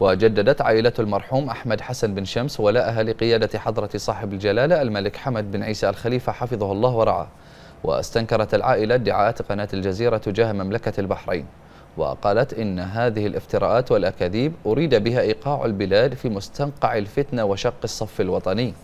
وجددت عائلة المرحوم أحمد حسن بن شمس ولاءها لقيادة حضرة صاحب الجلالة الملك حمد بن عيسى الخليفة حفظه الله ورعاه واستنكرت العائلة ادعاءات قناة الجزيرة تجاه مملكة البحرين وقالت إن هذه الافتراءات والأكاذيب أريد بها إيقاع البلاد في مستنقع الفتنة وشق الصف الوطني.